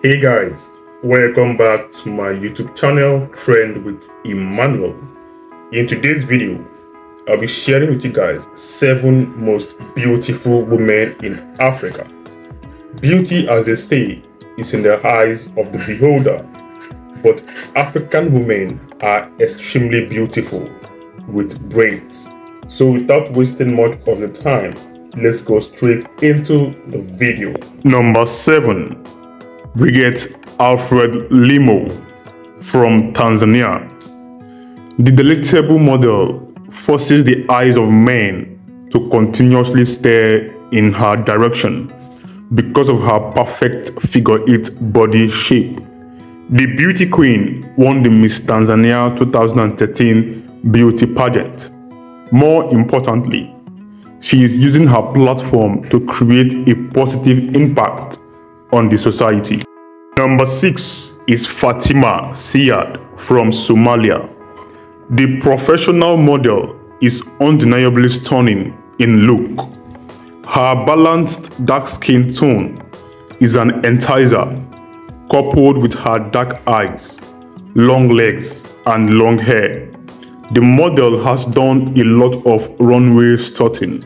Hey guys, welcome back to my YouTube channel Trend with Emmanuel. In today's video, I'll be sharing with you guys 7 most beautiful women in Africa. Beauty, as they say, is in the eyes of the beholder, but African women are extremely beautiful with braids. So without wasting much of the time, let's go straight into the video. Number 7. Brigitte Alfred Lyimo from Tanzania. The delectable model forces the eyes of men to continuously stare in her direction because of her perfect figure eight body shape. The beauty queen won the Miss Tanzania 2013 beauty pageant. More importantly, she is using her platform to create a positive impact on the society. Number 6 is Fatima Siad from Somalia. The professional model is undeniably stunning in look. Her balanced dark skin tone is an enticer, coupled with her dark eyes, long legs, and long hair. The model has done a lot of runway strutting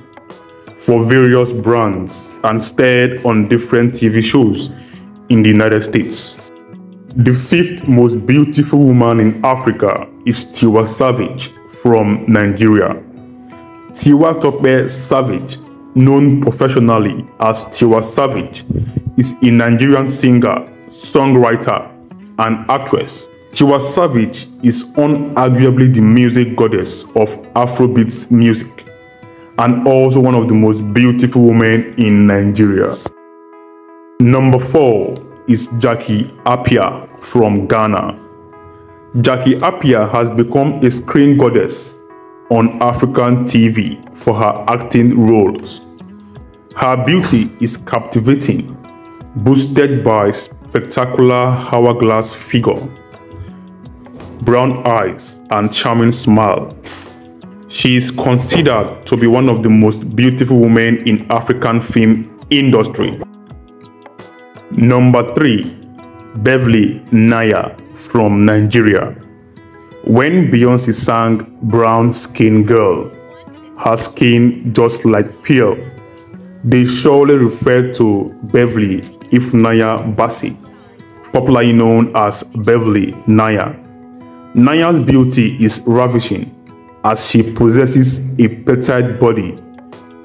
for various brands and starred on different TV shows in the United States. The fifth most beautiful woman in Africa is Tiwa Savage from Nigeria. Tiwa Tope Savage, known professionally as Tiwa Savage, is a Nigerian singer, songwriter, and actress Tiwa Savage is unarguably the music goddess of Afrobeats music and also one of the most beautiful women in Nigeria. Number 4 is Jackie Appiah from Ghana. Jackie Appiah has become a screen goddess on African TV for her acting roles. Her beauty is captivating, boosted by spectacular hourglass figure brown eyes, and charming smile. She is considered to be one of the most beautiful women in African film industry. Number 3. Beverly Naya from Nigeria. When Beyonce sang Brown Skin Girl, her skin just like pearl, they surely referred to Beverly Ifunaya Bassey, popularly known as Beverly Naya. Naya's beauty is ravishing as she possesses a petite body,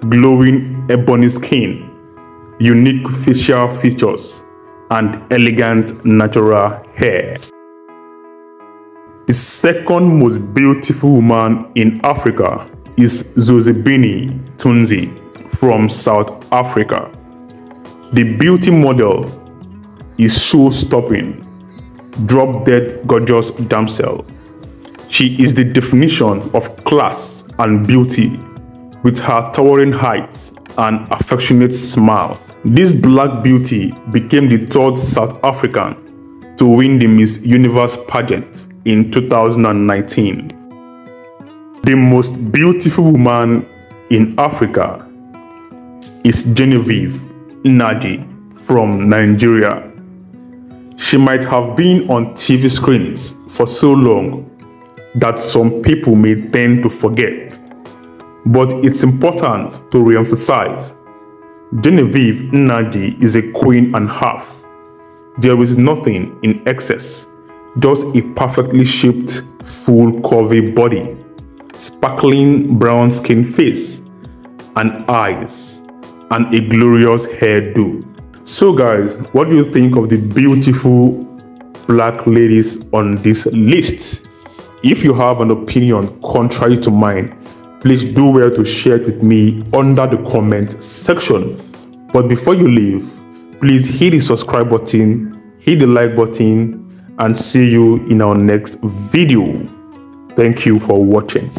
glowing ebony skin, unique facial features, and elegant natural hair. The second most beautiful woman in Africa is Zozibini Tunzi from South Africa. The beauty model is show-stopping drop dead gorgeous damsel. She is the definition of class and beauty with her towering height and affectionate smile. This black beauty became the third South African to win the Miss Universe pageant in 2019. The most beautiful woman in Africa is Genevieve Nnaji from Nigeria. She might have been on TV screens for so long that some people may tend to forget. But it's important to re-emphasize Genevieve Nnaji is a queen and half. There is nothing in excess, just a perfectly shaped, full curvy body, sparkling brown skin face, and eyes, and a glorious hairdo. So guys, what do you think of the beautiful black ladies on this list? If you have an opinion contrary to mine, please do well to share it with me under the comment section. But before you leave, please hit the subscribe button, hit the like button, and see you in our next video. Thank you for watching.